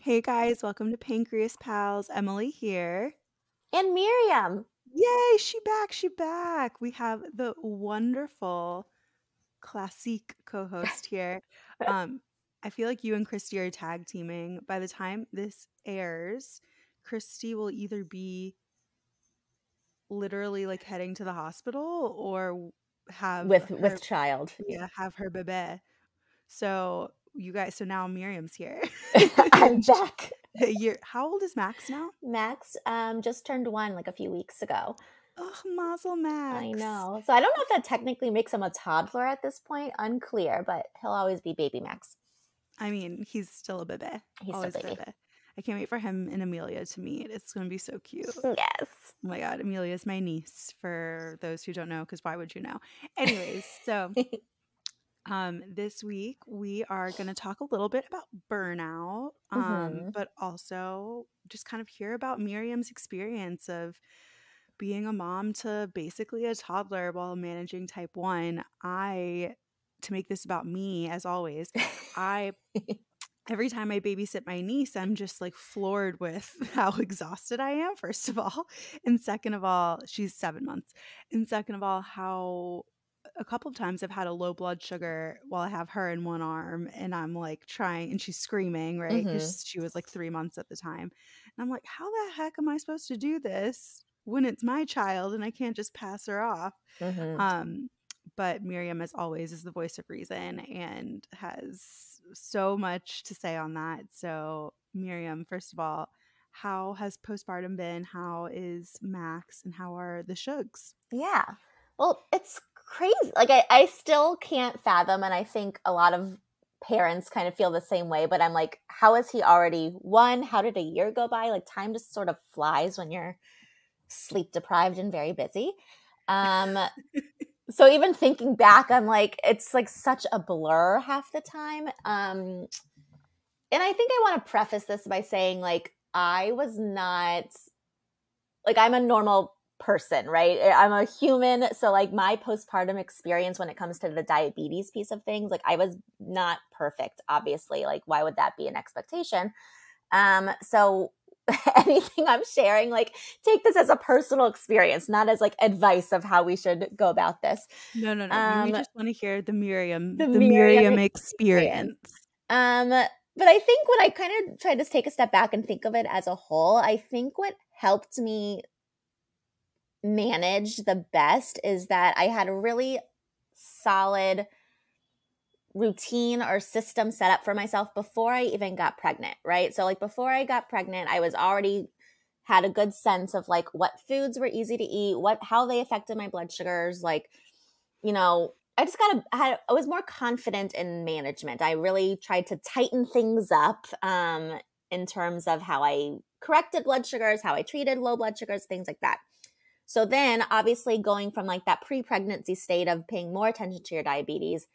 Hey guys, welcome to Pancreas Pals. Emily here. And Miriam. Yay, she back, she back. We have the wonderful classique co-host here. Um, I feel like you and Christy are tag teaming. By the time this airs, Christy will either be literally like heading to the hospital or have with her, with child. yeah, have her bebe. So you guys, so now Miriam's here. I'm back. You're, how old is Max now? Max um just turned one like a few weeks ago. Oh, Mazel Max. I know. So I don't know if that technically makes him a toddler at this point. Unclear, but he'll always be baby Max. I mean, he's still a bebe. He's Always still baby. bebe. I can't wait for him and Amelia to meet. It's going to be so cute. Yes. Oh my god, Amelia is my niece for those who don't know cuz why would you know? Anyways, so um this week we are going to talk a little bit about burnout um Mhm. but also just kind of hear about Miriam's experience of being a mom to basically a toddler while managing type 1. I to make this about me as always, I every time I babysit my niece, I'm just like floored with how exhausted I am, first of all. And second of all, she's seven months. And second of all, how a couple of times I've had a low blood sugar while I have her in one arm and I'm like trying, and she's screaming, right? Because she was like three months at the time. And I'm like, how the heck am I supposed to do this when it's my child and I can't just pass her off? Mhm. Um, but Miriam, as always, is the voice of reason and has so much to say on that. So, Miriam, first of all, how has postpartum been? How is Max and how are the Shugs? Yeah. Well, it's crazy. Like I, I still can't fathom, and I think a lot of parents kind of feel the same way. But I'm like, how is he already one? How did a year go by? Like time just sort of flies when you're sleep deprived and very busy. Um, so even thinking back, I'm like, it's like such a blur half the time. Um, and I think I want to preface this by saying, like, I was not like I'm a normal person, right? I'm a human. So like my postpartum experience when it comes to the diabetes piece of things, like I was not perfect, obviously. Like why would that be an expectation? Um so anything I'm sharing, like take this as a personal experience, not as like advice of how we should go about this. No, no, no. Um, we just want to hear the Miriam, the the, Miriam Miriam, experience. Um, but I think when I kind of tried to take a step back and think of it as a whole, I think what helped me manage the best is that I had a really solid routine or system set up for myself before I even got pregnant, right? So like before I got pregnant, I was already had a good sense of like what foods were easy to eat, what how they affected my blood sugars, like you know, I just got a, had I was more confident in management. I really tried to tighten things up um in terms of how I corrected blood sugars, how I treated low blood sugars, things like that. So then obviously going from like that pre-pregnancy state of paying more attention to your diabetes,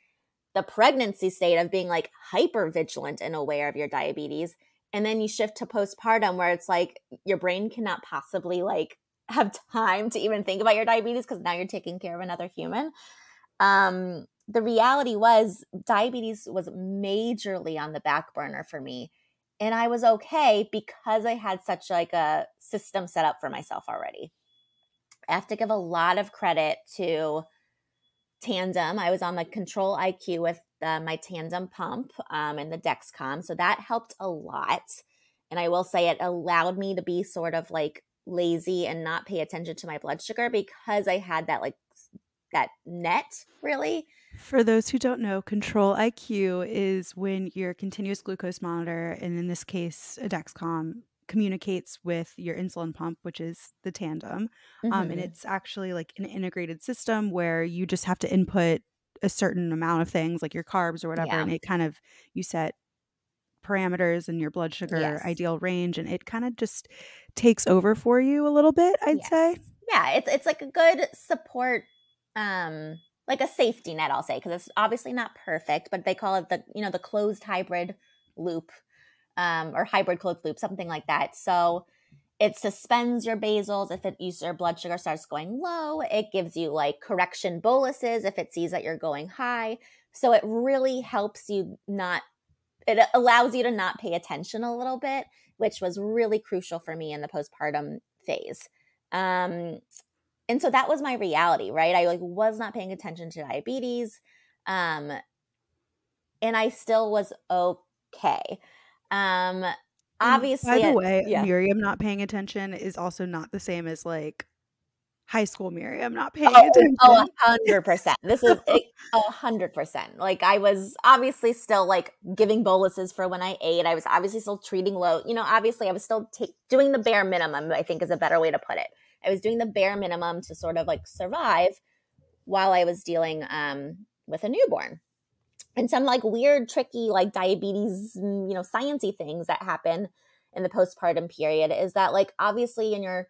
the pregnancy state of being like hyper vigilant and aware of your diabetes, and then you shift to postpartum where it's like your brain cannot possibly like have time to even think about your diabetes because now you're taking care of another human. Um the reality was diabetes was majorly on the back burner for me and I was okay because I had such like a system set up for myself already. I have to give a lot of credit to Tandem. I was on the Control IQ with uh, my Tandem pump um, and the Dexcom, so that helped a lot. And I will say it allowed me to be sort of like lazy and not pay attention to my blood sugar because I had that like that net really. For those who don't know, Control IQ is when your continuous glucose monitor, and in this case, a Dexcom, communicates with your insulin pump, which is the Tandem. Um, and Mhm. it's actually like an integrated system where you just have to input a certain amount of things, like your carbs or whatever, Yeah. and it kind of you set parameters and your blood sugar Yes. ideal range, and it kind of just takes over for you a little bit. I'd say. Yeah, it's it's like a good support um like a safety net I'll say because it's obviously not perfect, but they call it the you know the closed hybrid loop um or hybrid closed loop something like that. So it suspends your basals if it your blood sugar starts going low. It gives you like correction boluses if it sees that you're going high. So it really helps you not it allows you to not pay attention a little bit, which was really crucial for me in the postpartum phase. Um, and so that was my reality, right? I like was not paying attention to diabetes. Um, and I still was okay. Um, obviously, by the way, yeah. Miriam not paying attention is also not the same as like high school Miriam not paying oh, attention. Oh, hundred percent. This is a hundred percent. Like I was obviously still like giving boluses for when I ate. I was obviously still treating low. You know, obviously I was still doing the bare minimum. I think is a better way to put it. I was doing the bare minimum to sort of like survive while I was dealing um, with a newborn. And some like weird, tricky, like diabetes, mm, you know, sciency things that happen in the postpartum period is that like obviously in your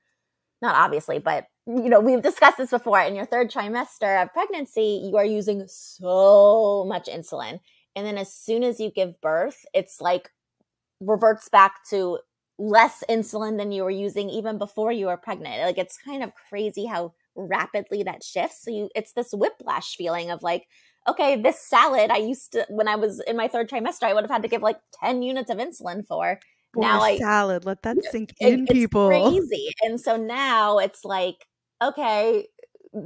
not obviously, but you know, we've discussed this before. In your third trimester of pregnancy, you are using so much insulin. And then as soon as you give birth, it's like reverts back to less insulin than you were using even before you were pregnant. Like it's kind of crazy how rapidly that shifts. So you it's this whiplash feeling of like, okay, this salad I used to when I was in my third trimester, I would have had to give like 10 units of insulin for now I salad. Let that sink it, in, people. Crazy. And so now it's like, okay,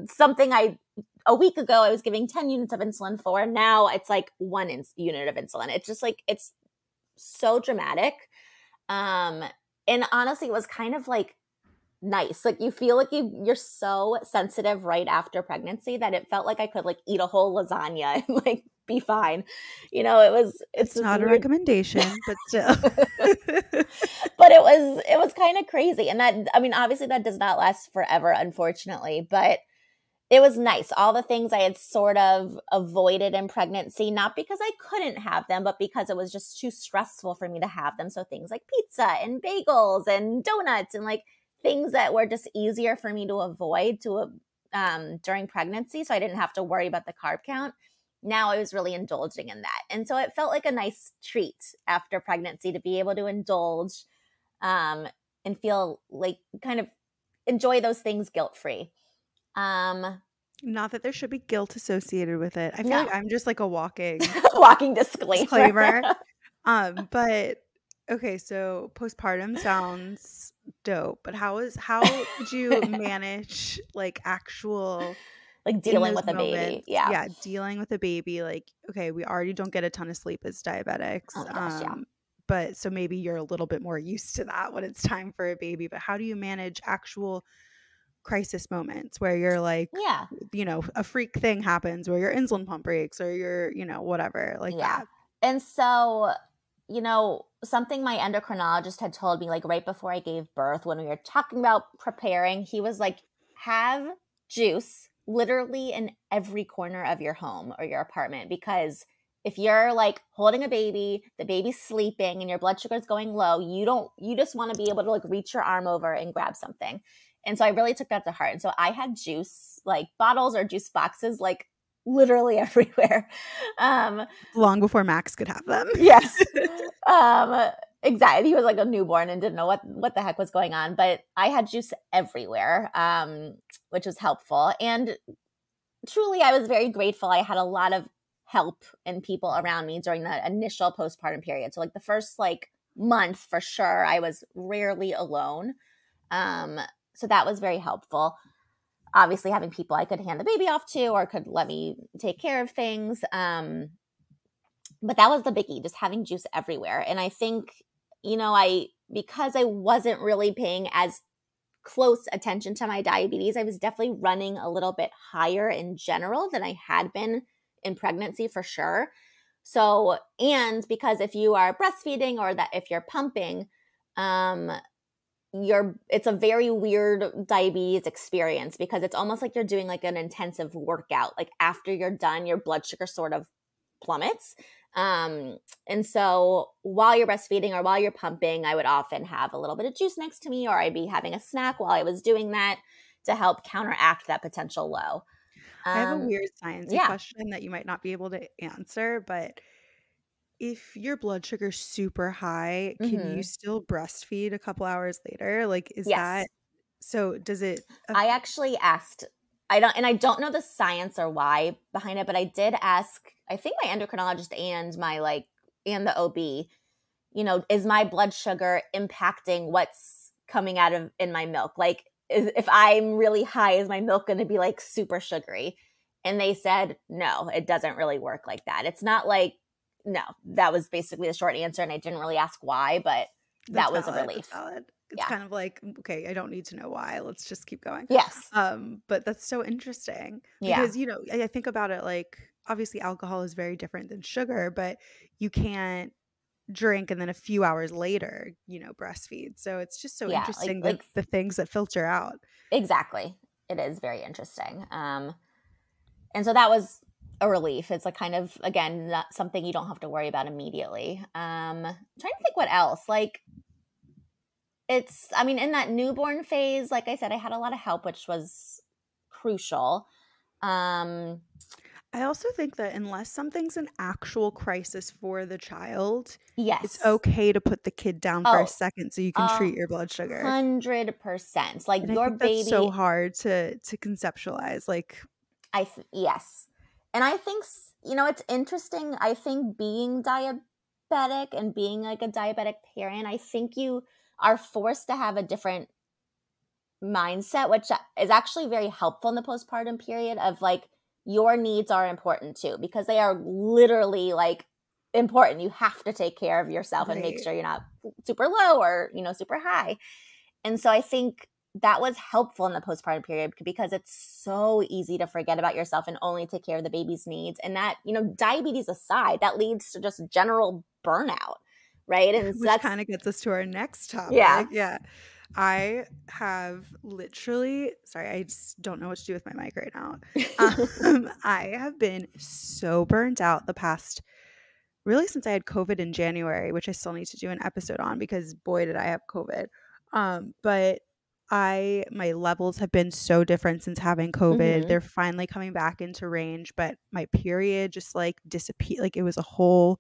something I a week ago I was giving 10 units of insulin for. Now it's like one in, unit of insulin. It's just like it's so dramatic. Um and honestly it was kind of like nice. Like you feel like you you're so sensitive right after pregnancy that it felt like I could like eat a whole lasagna and like be fine. You know, it was it's, not weird... a recommendation, but still. but it was it was kind of crazy. And that I mean, obviously that does not last forever, unfortunately, but it was nice. All the things I had sort of avoided in pregnancy, not because I couldn't have them, but because it was just too stressful for me to have them. So things like pizza and bagels and donuts and like things that were just easier for me to avoid to um, during pregnancy, so I didn't have to worry about the carb count. Now I was really indulging in that, and so it felt like a nice treat after pregnancy to be able to indulge um, and feel like kind of enjoy those things guilt free. Um, not that there should be guilt associated with it. I feel no. like I'm just like a walking walking disclaimer. disclaimer. um, but okay, so postpartum sounds dope, but how is how did you manage like actual like dealing with a baby? Yeah. Yeah, dealing with a baby like okay, we already don't get a ton of sleep as diabetics. Oh gosh, um, yeah. but so maybe you're a little bit more used to that when it's time for a baby, but how do you manage actual crisis moments where you're like yeah you know a freak thing happens where your insulin pump breaks or you're you know whatever like yeah. that and so you know, something my endocrinologist had told me, like right before I gave birth, when we were talking about preparing, he was like, have juice literally in every corner of your home or your apartment because if you're like holding a baby, the baby's sleeping and your blood sugar is going low, you don't you just want to be able to like reach your arm over and grab something. And so I really took that to heart. And so I had juice, like bottles or juice boxes like literally everywhere. Um, Long before Max could have them. yes. Um, exactly. He was like a newborn and didn't know what, what the heck was going on. But I had juice everywhere, um, which was helpful. And truly, I was very grateful. I had a lot of help and people around me during the initial postpartum period. So, like the first like month for sure, I was rarely alone. Um, so that was very helpful obviously having people I could hand the baby off to or could let me take care of things. Um, but that was the biggie, just having juice everywhere. And I think, you know, I, because I wasn't really paying as close attention to my diabetes, I was definitely running a little bit higher in general than I had been in pregnancy for sure. So, and because if you are breastfeeding or that if you're pumping, um, you're it's a very weird diabetes experience because it's almost like you're doing like an intensive workout. Like after you're done your blood sugar sort of plummets. Um and so while you're breastfeeding or while you're pumping i would often have a little bit of juice next to me or i'd be having a snack while i was doing that to help counteract that potential low. Um, i have a um, weird science yeah. question that you might not be able to answer but if your blood sugar's super high, can mm-hmm. you still breastfeed a couple hours later? Like, is yes. that so? Does it? I actually asked. I don't, and I don't know the science or why behind it, but I did ask. I think my endocrinologist and my like and the OB, you know, is my blood sugar impacting what's coming out of in my milk? Like, is, if I'm really high, is my milk going to be like super sugary? And they said, no, it doesn't really work like that. It's not like, no, that was basically the short answer. And I didn't really ask why, but That's that was valid, a relief. Valid. It's Yeah. kind of like, okay, I don't need to know why. Let's just keep going. Yes. Um, but that's so interesting Yeah. because you know, I I think about it like obviously alcohol is very different than sugar, but you can't drink and then a few hours later, you know, breastfeed. So it's just so Yeah, interesting like- the, the things that filter out. Exactly. It is very interesting. Um, and so that was a relief. It's like kind of again not something you don't have to worry about immediately. Um, trying to think what else. Like it's I mean in that newborn phase, like I said, I had a lot of help, which was crucial. Um, I also think that unless something's an actual crisis for the child, yes, it's okay to put the kid down for Oh, a second so you can a treat your blood sugar. Hundred percent. Like And your baby so hard to to conceptualize. Like I th- yes, and I think you know it's interesting. I think being diabetic and being like a diabetic parent, I think you are forced to have a different mindset, which uh, is actually very helpful in the postpartum period. Of like your needs are important too because they are literally like important. You have to take care of yourself and make sure you're not super low or you know super high. And so I think that was helpful in the postpartum period because it's so easy to forget about yourself and only take care of the baby's needs. And that, you know, diabetes aside, that leads to just general burnout, right? And so which that's kind of gets us to our next topic. Yeah. Yeah. I have literally, sorry, I just don't know what to do with my mic right now. Um, I have been so burnt out the past, really since I had COVID in January, which I still need to do an episode on because boy, did I have COVID. Um, but I, my levels have been so different since having COVID. Mhm. They're finally coming back into range, but my period just like disappeared. Like it was a whole,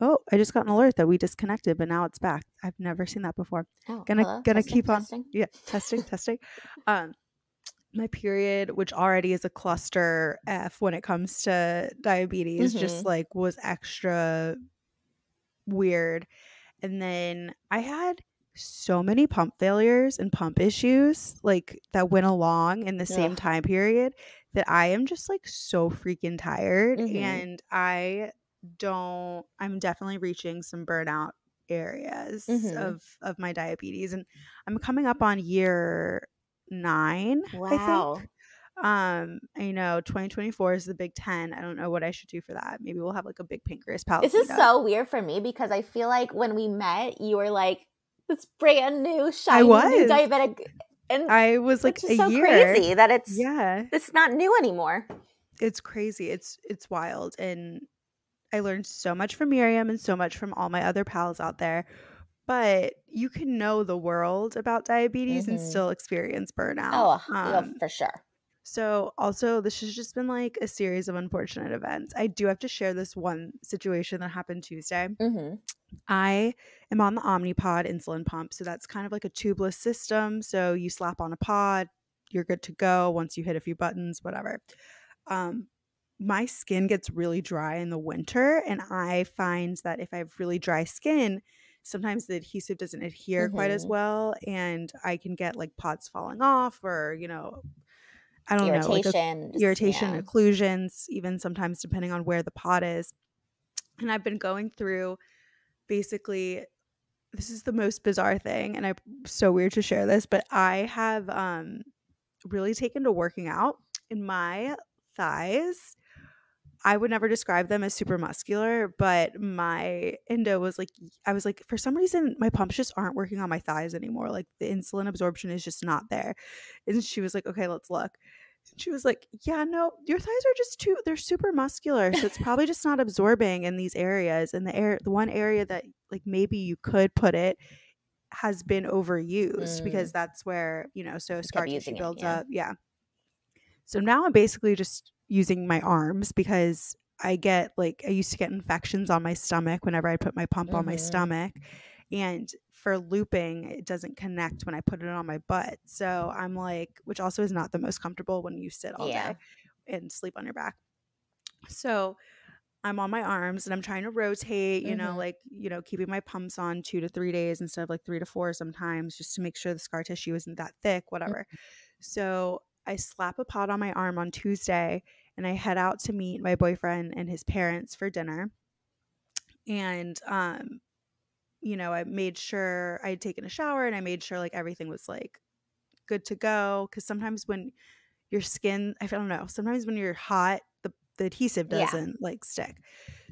oh, I just got an alert that we disconnected, but now it's back. I've never seen that before oh, gonna hello? gonna Testing, keep on testing. yeah testing testing um my period which already is a cluster f when it comes to diabetes just Mhm. like was extra weird and then i had so many pump failures and pump issues like that went along in the same time period that i am just like so freaking tired Mhm. and i don't i'm definitely reaching some burnout areas Mhm. of of my diabetes and i'm coming up on year nine i Wow. think um you know 2024 is the big 10 i don't know what i should do for that maybe we'll have like a big pancreas palate This is so weird for me because I feel like when we met, you were like this brand new, shiny, new was. diabetic. And i was like it's just a so year crazy that it's yeah it's not new anymore. it's crazy it's it's wild and i learned so much from miriam and so much from all my other pals out there but you can know the world about diabetes and Mhm. still experience burnout Oh, Um, for sure. So, also, this has just been like a series of unfortunate events. I do have to share this one situation that happened Tuesday. hmm I am on the Omnipod insulin pump. So, that's kind of like a tubeless system. So, you slap on a pod, you're good to go once you hit a few buttons, whatever. Um, my skin gets really dry in the winter, and I find that if I have really dry skin, sometimes the adhesive doesn't adhere quite as Mhm. well, and I can get like pods falling off, or you know, I don't know, like a Irritation. irritation, yeah. occlusions, even sometimes depending on where the pod is. And I've been going through basically this is the most bizarre thing and I'm so weird to share this, but I have um really taken to working out in my thighs. I would never describe them as super muscular, but my endo was like I was like for some reason my pumps just aren't working on my thighs anymore. Like the insulin absorption is just not there. And she was like, "Okay, let's look." She was like, "Yeah, no, your thighs are just too they're super muscular, so it's probably just not absorbing in these areas. And the air the one area that like maybe you could put it has been overused Mm. because that's where, you know, so scar tissue using it, builds yeah. up. Yeah. So now I'm basically just using my arms because I get like I used to get infections on my stomach whenever I put my pump on my Mhm. stomach. And for looping, it doesn't connect when I put it on my butt. So I'm like, which also is not the most comfortable when you sit all Yeah. day and sleep on your back. So I'm on my arms and I'm trying to rotate, you know, Mhm. like, you know, keeping my pumps on two to three days instead of like three to four sometimes, just to make sure the scar tissue isn't that thick, whatever. So I slap a pod on my arm on Tuesday and I head out to meet my boyfriend and his parents for dinner. And, um, you know, I made sure I had taken a shower and I made sure like everything was like good to go. Cause sometimes when your skin, I don't know, sometimes when you're hot, the, the adhesive doesn't like stick.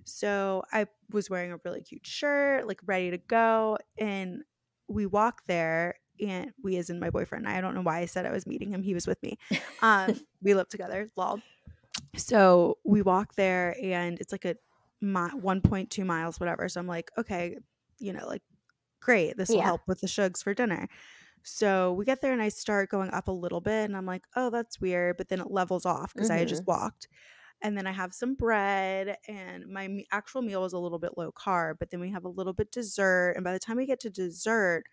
So I was wearing a really cute shirt, like ready to go. And we walked there and we as in my boyfriend. I don't know why I said I was meeting him. He was with me. Um, we lived together, lol. So we walk there and it's like a mi- 1.2 miles, whatever. So I'm like, okay, you know, like great. This will Yeah. help with the shugs for dinner. So we get there and I start going up a little bit and I'm like, oh, that's weird. But then it levels off because I had just walked. And then I have some bread and my actual meal was a little bit low carb. But then we have a little bit dessert. And by the time we get to dessert,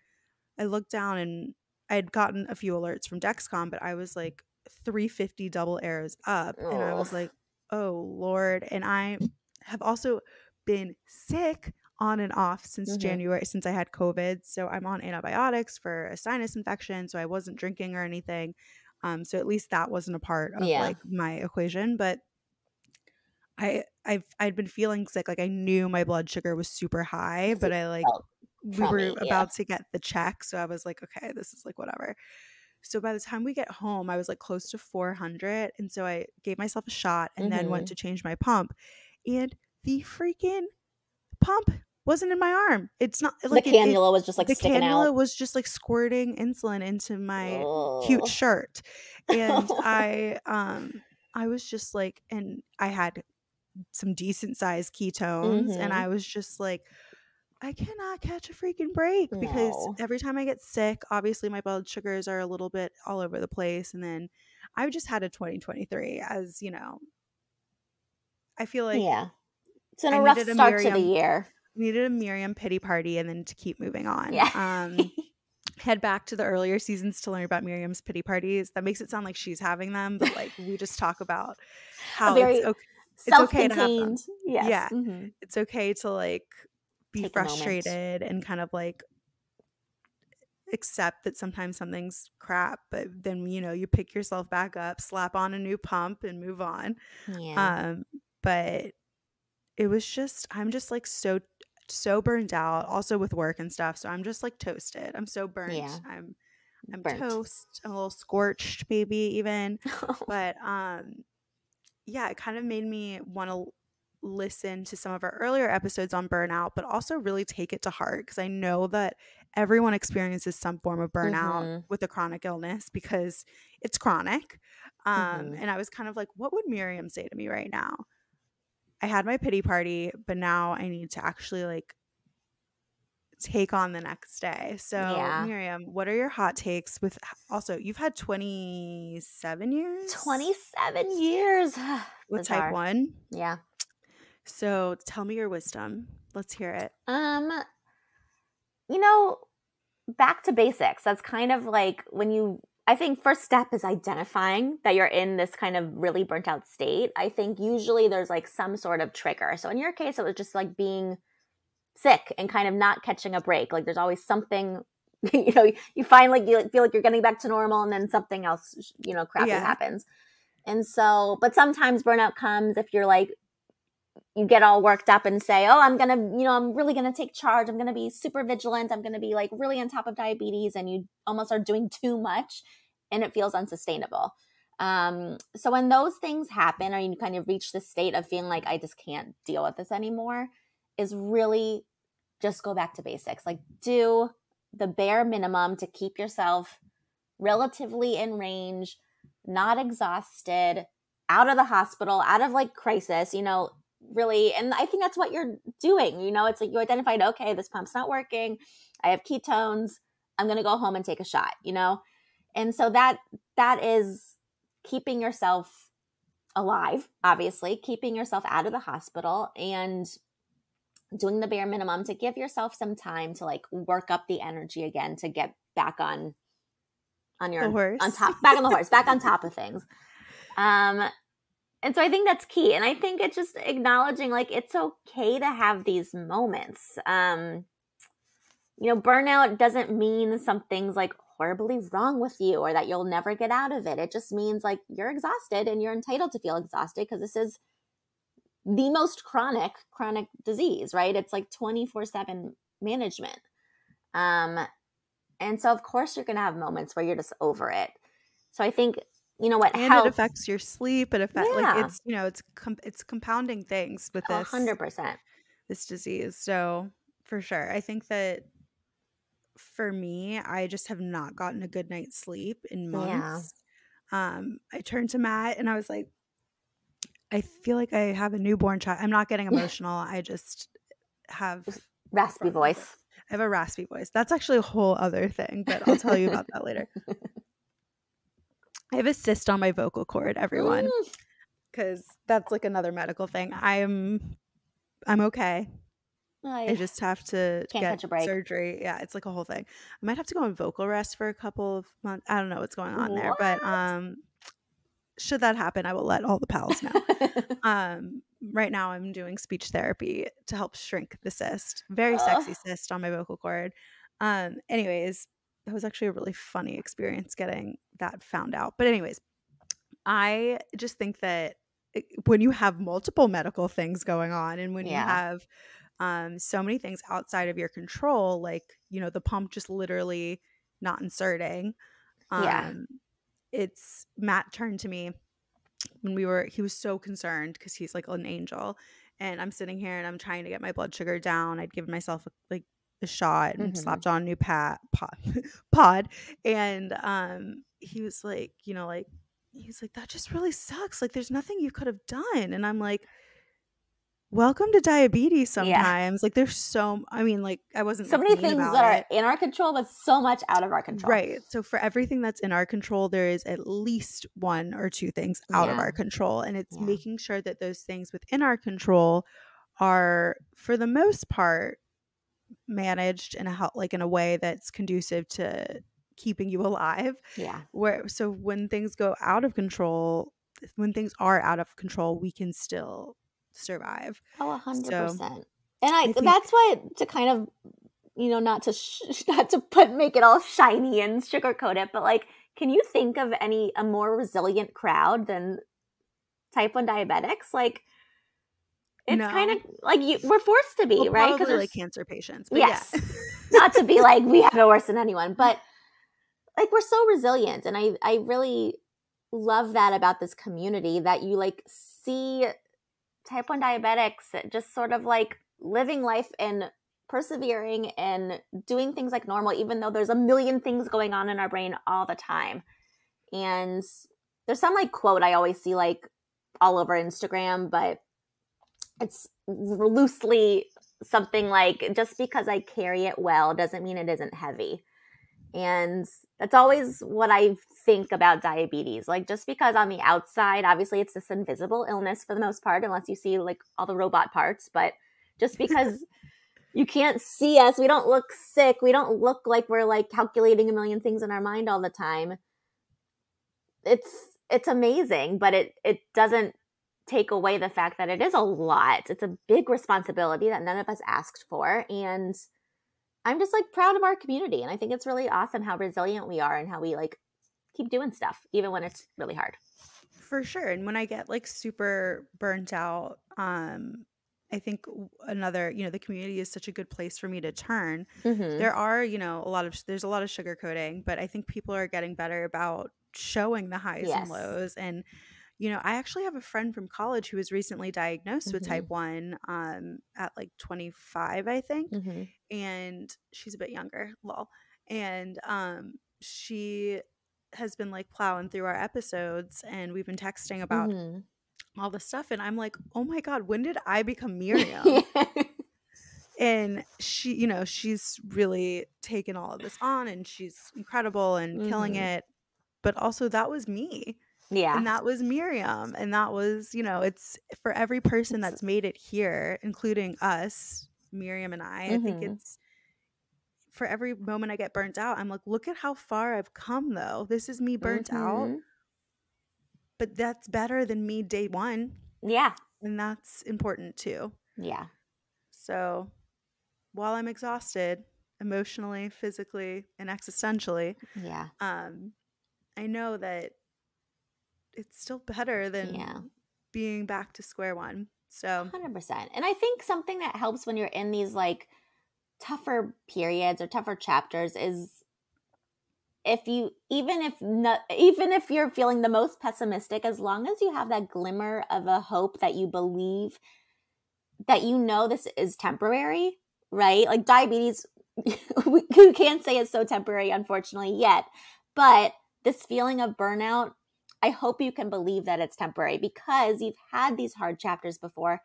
I looked down and I had gotten a few alerts from Dexcom, but I was like 350 double arrows up. And I was like, oh, Lord. And I have also been sick on and off since Mhm. January, since I had COVID. So I'm on antibiotics for a sinus infection. So I wasn't drinking or anything. Um, so at least that wasn't a part of Yeah. like my equation. But I I've I'd been feeling sick. Like I knew my blood sugar was super high, but I like we were yeah. about to get the check. So I was like, okay, this is like whatever. So by the time we get home, I was like close to 400. And so I gave myself a shot and then went Mhm. to change my pump. And the freaking pump wasn't in my arm. It's not like the it- it- cannula was just like the cannula out. was just like squirting insulin into my cute shirt and i um i was just like and i had some decent sized ketones and Mhm. i was just like i cannot catch a freaking break because every time i get sick obviously my blood sugars are a little bit all over the place and then i've just had a 2023 as you know i feel like yeah. It's been I a rough needed a start to the Miriam- year. needed a miriam pity party and then to keep moving on Yeah. um head back to the earlier seasons to learn about Miriam's pity parties. That makes it sound like she's having them, but like we just talk about how very it's, okay, it's okay to have them. Yes. Yeah. mhm. it's okay to like be Take frustrated and kind of like accept that sometimes something's crap, but then you know you pick yourself back up, slap on a new pump, and move on. Yeah. Um, but it was just I'm just like so so burned out, also with work and stuff. So I'm just like toasted. I'm so burnt. Yeah. I'm I'm Burnt. toast, I'm a little scorched, maybe even. But um, yeah, it kind of made me want to listen to some of our earlier episodes on burnout, but also really take it to heart because I know that everyone experiences some form of burnout Mhm. with a chronic illness because it's chronic. Um, Mhm. And I was kind of like, what would Miriam say to me right now? I had my pity party, but now I need to actually like take on the next day. So, Yeah. Miriam, what are your hot takes with also you've had 27 years 27 years. with Bizarre. type 1. Yeah. So, tell me your wisdom. Let's hear it. Um, you know, back to basics. That's kind of like when you. I think first step is identifying that you're in this kind of really burnt out state. I think usually there's like some sort of trigger. So in your case, it was just like being sick and kind of not catching a break. Like there's always something. You know, you find like you feel like you're getting back to normal, and then something else, you know, crappy Yeah. happens. And so, but sometimes burnout comes if you're like you get all worked up and say, "Oh, I'm gonna, you know, I'm really gonna take charge. I'm gonna be super vigilant. I'm gonna be like really on top of diabetes," and you almost are doing too much, and it feels unsustainable. Um, so when those things happen, or you kind of reach the state of feeling like I just can't deal with this anymore, is really just go back to basics. Like do the bare minimum to keep yourself relatively in range, not exhausted, out of the hospital, out of like crisis, you know, really. And I think that's what you're doing. You know, it's like you identified, okay, this pump's not working. I have ketones. I'm going to go home and take a shot, you know? And so that that is keeping yourself alive, obviously, keeping yourself out of the hospital and doing the bare minimum to give yourself some time to like work up the energy again to get back on on your The horse. on top back on the horse back on top of things um and so I think that's key. And I think it's just acknowledging like it's okay to have these moments. Um, you know, burnout doesn't mean something's like horribly wrong with you or that you'll never get out of it. It just means like you're exhausted and you're entitled to feel exhausted because this is the most chronic chronic disease, right? It's like 24/7 management. Um and so of course you're going to have moments where you're just over it. So I think you know what and helps. it affects your sleep it affects yeah. like it's you know it's com- it's compounding things with this 100% this disease so for sure i think that for me i just have not gotten a good night's sleep in months yeah. um i turned to matt and i was like i feel like i have a newborn child i'm not getting emotional i just have raspy voice I have a raspy voice. That's actually a whole other thing, but I'll tell you about that later. I have a cyst on my vocal cord, everyone. Because that's like another medical thing. I'm I'm okay. I, I just have to get surgery. Yeah, it's like a whole thing. I might have to go on vocal rest for a couple of months. I don't know what's going on what? there, but um should that happen, I will let all the pals know. um right now I'm doing speech therapy to help shrink the cyst. Very sexy cyst on my vocal cord. Um anyways, that was actually a really funny experience getting that found out. But anyways, I just think that when you have multiple medical things going on and when yeah. you have um, so many things outside of your control, like, you know, the pump just literally not inserting. Um, yeah. It's Matt turned to me when we were, he was so concerned because he's like an angel. And I'm sitting here and I'm trying to get my blood sugar down. I'd given myself like a shot and mm-hmm. slapped on a new pad pod, pod and um he was like you know like he's like that just really sucks like there's nothing you could have done and i'm like welcome to diabetes sometimes yeah. like there's so i mean like i wasn't so many things that are in our control but so much out of our control right so for everything that's in our control there is at least one or two things out yeah. of our control and it's yeah. making sure that those things within our control are for the most part managed in a like in a way that's conducive to keeping you alive. Yeah. Where so when things go out of control, when things are out of control, we can still survive. Oh, 100%. So, and I, I think, that's why to kind of you know not to sh- not to put make it all shiny and sugarcoat it, but like can you think of any a more resilient crowd than type 1 diabetics? Like it's no. kind of like you, we're forced to be, well, right? Because like cancer patients. yes. Yeah. Not to be like we have it worse than anyone, but like we're so resilient. And I, I really love that about this community that you like see type 1 diabetics just sort of like living life and persevering and doing things like normal, even though there's a million things going on in our brain all the time. And there's some like quote I always see like all over Instagram, but it's loosely something like just because I carry it well doesn't mean it isn't heavy. And that's always what I think about diabetes. Like, just because on the outside, obviously, it's this invisible illness for the most part, unless you see like all the robot parts, but just because you can't see us, we don't look sick, we don't look like we're like calculating a million things in our mind all the time. It's it's amazing, but it it doesn't take away the fact that it is a lot. It's a big responsibility that none of us asked for. And I'm just like proud of our community. And I think it's really awesome how resilient we are and how we like keep doing stuff, even when it's really hard. For sure. And when I get like super burnt out, um, I think another, you know, the community is such a good place for me to turn. Mm-hmm. There are, you know, a lot of there's a lot of sugarcoating, but I think people are getting better about showing the highs yes. and lows and you know, I actually have a friend from college who was recently diagnosed mm-hmm. with type 1 um, at like 25, I think. Mm-hmm. And she's a bit younger, lol. And um, she has been like plowing through our episodes and we've been texting about mm-hmm. all the stuff. And I'm like, oh my God, when did I become Miriam? and she, you know, she's really taken all of this on and she's incredible and killing mm-hmm. it. But also, that was me yeah. And that was Miriam. And that was, you know, it's for every person that's made it here, including us, Miriam and I, mm-hmm. I think mm-hmm. it's for every moment I get burnt out, I'm like, look at how far I've come though. This is me burnt mm-hmm. out. but that's better than me day one. Yeah. And that's important too. Yeah. So while I'm exhausted emotionally, physically, and existentially, Yeah. um, I know that it's still better than Yeah. being back to square one. So 100%. And I think something that helps when you're in these like tougher periods or tougher chapters is if you even if not even if you're feeling the most pessimistic as long as you have that glimmer of a hope that you believe that you know this is temporary, right? Like diabetes we we can't say it's so temporary unfortunately yet, but this feeling of burnout I hope you can believe that it's temporary because you've had these hard chapters before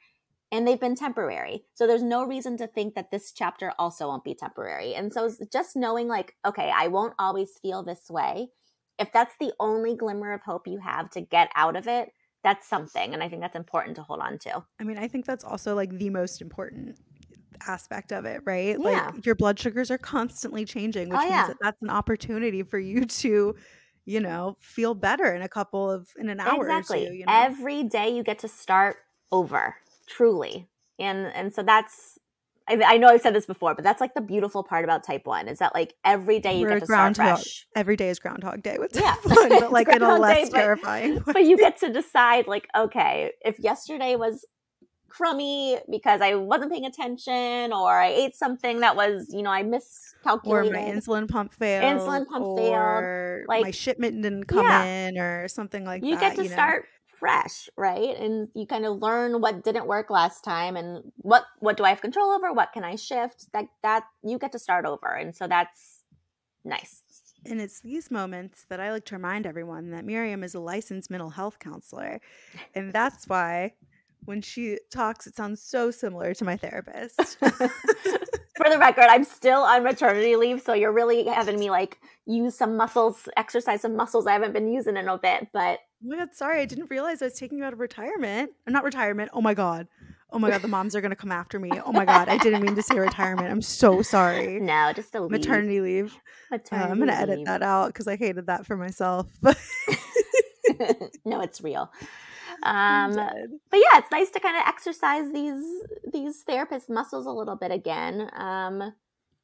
and they've been temporary. So there's no reason to think that this chapter also won't be temporary. And so just knowing, like, okay, I won't always feel this way. If that's the only glimmer of hope you have to get out of it, that's something. And I think that's important to hold on to. I mean, I think that's also like the most important aspect of it, right? Yeah. Like your blood sugars are constantly changing, oh, which Oh, means that that's an opportunity for you to, you know, feel better in a couple of in an hour exactly. or two. You know, Every day you get to start over, truly. And and so that's I, I know I've said this before, but that's like the beautiful part about type one is that like every day you We're get to start fresh. every day is Groundhog Day, which Yeah. is fun, but like in a less Day, but- terrifying. way. but you get to decide like okay if yesterday was crummy because i wasn't paying attention or i ate something that was you know i miscalculated. or my insulin pump failed. Insulin pump failed, or my shipment didn't come Yeah. in, or something like that. you that. get to you know? start fresh right and you kind of learn what didn't work last time and what what do i have control over what can i shift that that you get to start over and so that's nice And it's these moments that I like to remind everyone that Miriam is a licensed mental health counselor. And that's why when she talks, it sounds so similar to my therapist. for the record i'm still on maternity leave so you're really having me like use some muscles exercise some muscles i haven't been using in a bit but oh my God, sorry. I didn't realize I was taking you out of retirement. Or not retirement. Oh my God. Oh my God, the moms are going to come after me. Oh my God, I didn't mean to say retirement. I'm so sorry. no just a leave. Maternity leave. Uh, I'm going to edit leave. that out because I hated that for myself. But no, it's real. Um, but yeah, it's nice to kind of exercise these these therapist muscles a little bit again. Um,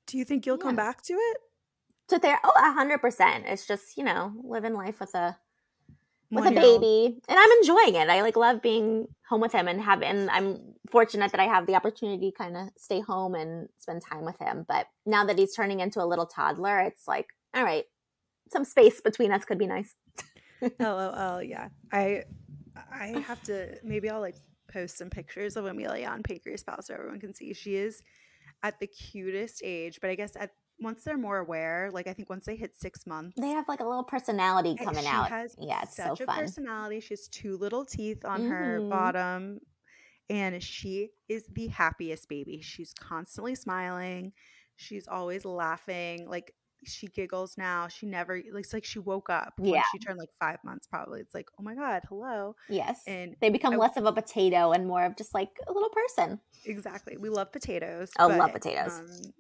do you think you'll come back to it? to there, oh, a hundred percent. It's just you know living life with a with a baby, and I'm enjoying it. I like love being home with him and have, and I'm fortunate that I have the opportunity to kind of stay home and spend time with him. But now that he's turning into a little toddler, it's like, all right, some space between us could be nice. LOL, yeah. I I have to maybe I'll like post some pictures of Amelia on Pancreas Pal so everyone can see. She is at the cutest age, but I guess at once they're more aware, like I think once they hit six months, They have like a little personality coming she out. has yeah, it's so such a fun. personality. She has two little teeth on her Mhm. bottom, and she is the happiest baby. She's constantly smiling. She's always laughing. Like she giggles now. She never it's like she woke up when Yeah. she turned like five months. Probably it's like oh my god, hello. Yes. And they become I- less of a potato and more of just like a little person. Exactly. We love potatoes. Oh, love potatoes. Um,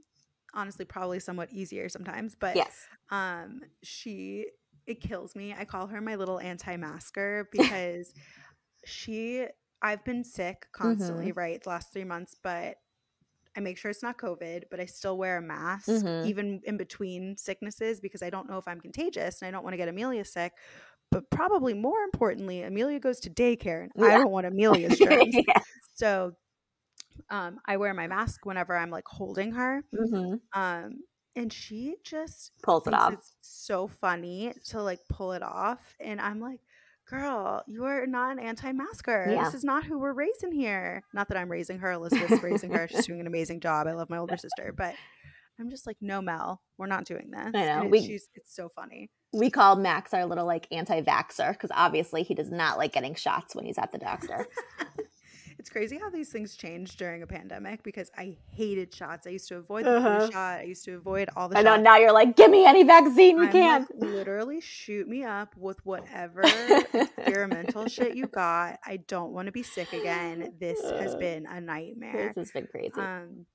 honestly, probably somewhat easier sometimes. But yes. um, she it kills me. I call her my little anti-masker because she I've been sick constantly, Mm-hmm. right, the last three months, but I make sure it's not COVID, but I still wear a mask Mhm. even in between sicknesses because I don't know if I'm contagious and I don't want to get Amelia sick. But probably more importantly, Amelia goes to daycare and I don't want Amelia's germs. yeah. So um, I wear my mask whenever I'm like holding her. hmm Um, and she just Pulls it off. it's so funny to like pull it off. And I'm like, girl, you are not an anti-masker. Yeah. This is not who we're raising here. Not that I'm raising her. Elizabeth's raising her. She's doing an amazing job. I love my older sister. But I'm just like, no, Mel, we're not doing this. I know. It- We- she's, it's so funny. We call Max our little like anti-vaxer because obviously he does not like getting shots when he's at the doctor. It's crazy how these things change during a pandemic because I hated shots. I used to avoid the Uh-huh. flu shot. I used to avoid all the I know shots. now you're like, give me any vaccine you I'm can. like, literally shoot me up with whatever experimental shit you got. I don't want to be sick again. This has Uh, been a nightmare. this has been crazy. Um,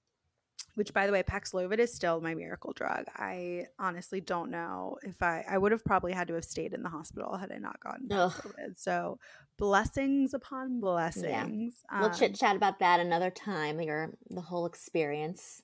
which by the way paxlovid is still my miracle drug. I honestly don't know if i i would have probably had to have stayed in the hospital had i not gotten paxlovid. So blessings upon blessings. Yeah. we'll um, chit chat about that another time your the whole experience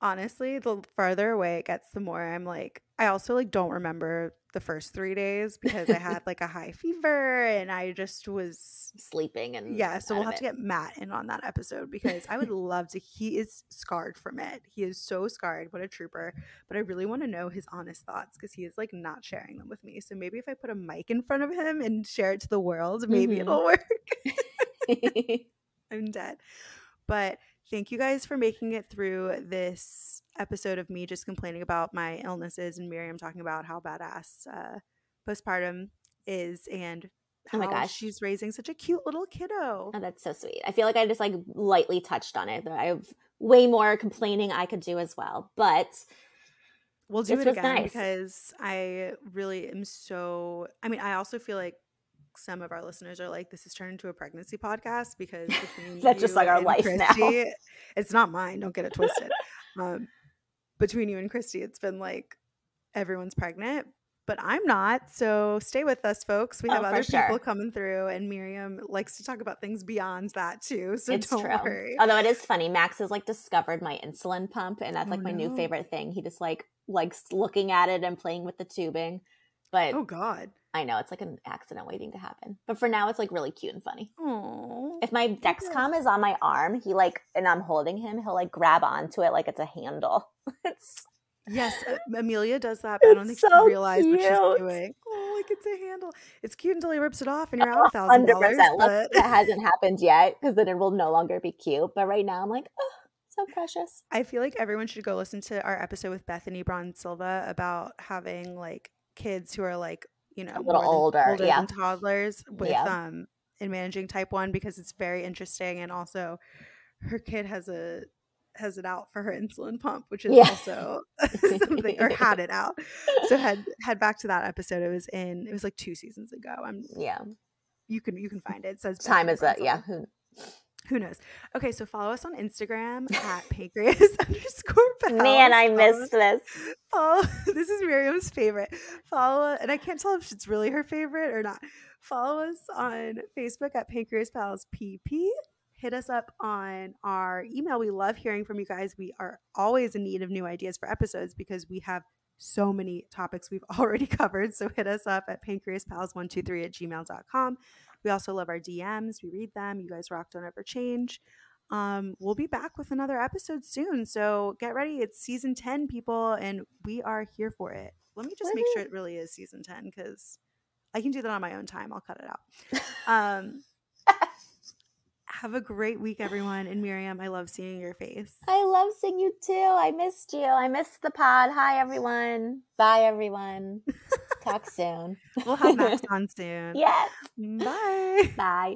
honestly the farther away it gets the more i'm like i also like don't remember the first three days because I had like a high fever and I just was sleeping and yeah. So we'll have it. to get Matt in on that episode because I would love to. He is scarred from it. He is so scarred. What a trooper! But I really want to know his honest thoughts because he is like not sharing them with me. So maybe if I put a mic in front of him and share it to the world, maybe mm-hmm. it'll work. I'm dead. But thank you guys for making it through this episode of me just complaining about my illnesses and Miriam talking about how badass uh, postpartum is and oh my gosh. she's raising such a cute little kiddo. Oh that's so sweet. I feel like i just like lightly touched on it i have way more complaining i could do as well but we'll do it again nice. because i really am so i mean i also feel like some of our listeners are like, this is turned into a pregnancy podcast because between that's just like our life Christy, now. It's not mine. Don't get it twisted. um, between you and Christy, it's been like everyone's pregnant, but I'm not. So stay with us, folks. We have oh, other sure. people coming through, and Miriam likes to talk about things beyond that too. So it's don't true. worry. Although it is funny, Max has like discovered my insulin pump, and that's like oh, my no. new favorite thing. He just like likes looking at it and playing with the tubing. But oh god, I know it's like an accident waiting to happen. But for now, it's like really cute and funny. Aww. If my Dexcom is on my arm, he like, and I'm holding him, he'll like grab onto it like it's a handle. it's yes, Amelia does that, but I don't think so she realized what she's doing. Oh, like it's a handle. It's cute until he rips it off, and you're out a thousand dollars. That hasn't happened yet because then it will no longer be cute. But right now, I'm like, oh, so precious. I feel like everyone should go listen to our episode with Bethany Braun Silva about having like kids who are like you know, a little older, older yeah. than toddlers with yeah. um in managing type 1 because it's very interesting and also her kid has a has it out for her insulin pump, which is yeah. also something or had it out. So head head back to that episode. It was in it was like two seasons ago. I'm yeah. You can you can find it. It says time is that yeah. Who knows? Okay, so follow us on Instagram at pancreas underscore pals. Man, I missed this. Follow, this is Miriam's favorite. Follow, and I can't tell if it's really her favorite or not. Follow us on Facebook at Pancreas Pals PP. Hit us up on our email. We love hearing from you guys. We are always in need of new ideas for episodes because we have so many topics we've already covered. So hit us up at pancreaspals123 at gmail.com. We also love our DMs. We read them. You guys rock, don't ever change. Um, we'll be back with another episode soon. So get ready. It's season 10, people, and we are here for it. Let me just make sure it really is season 10 because I can do that on my own time. I'll cut it out. Um, have a great week, everyone. And Miriam, I love seeing your face. I love seeing you too. I missed you. I missed the pod. Hi, everyone. Bye, everyone. Talk soon. We'll have Max on soon. Yes. Bye. Bye.